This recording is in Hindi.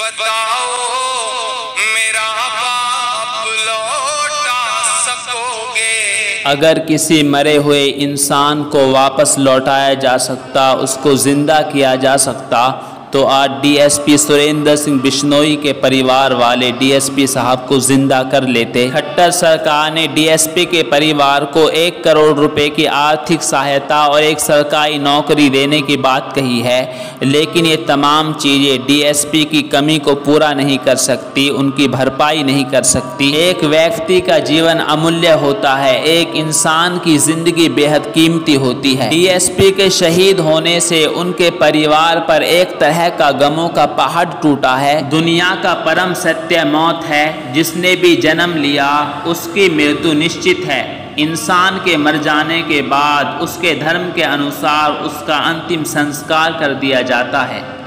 बताओ, मेरा बाप लौटा सकोगे? अगर किसी मरे हुए इंसान को वापस लौटाया जा सकता, उसको ज़िंदा किया जा सकता तो आज डीएसपी सुरेंद्र सिंह बिश्नोई के परिवार वाले डीएसपी साहब को ज़िंदा कर लेते खट्टर सरकार ने डीएसपी के परिवार को एक करोड़ रुपए की आर्थिक सहायता और एक सरकारी नौकरी देने की बात कही है, लेकिन ये तमाम चीज़ें डीएसपी की कमी को पूरा नहीं कर सकती, उनकी भरपाई नहीं कर सकती। एक व्यक्ति का जीवन अमूल्य होता है, एक इंसान की ज़िंदगी बेहद कीमती होती है। डीएसपी के शहीद होने से उनके परिवार पर एक तरह का गमों का पहाड़ टूटा है। दुनिया का परम सत्य मौत है। जिसने भी जन्म लिया, उसकी मृत्यु निश्चित है। इंसान के मर जाने के बाद उसके धर्म के अनुसार उसका अंतिम संस्कार कर दिया जाता है।